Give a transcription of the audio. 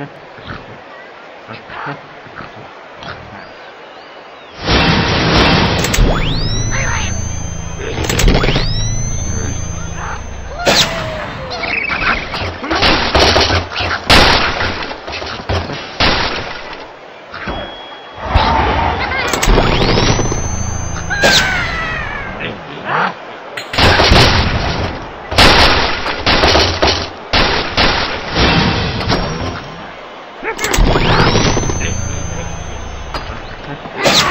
Huh? Huh? Huh? you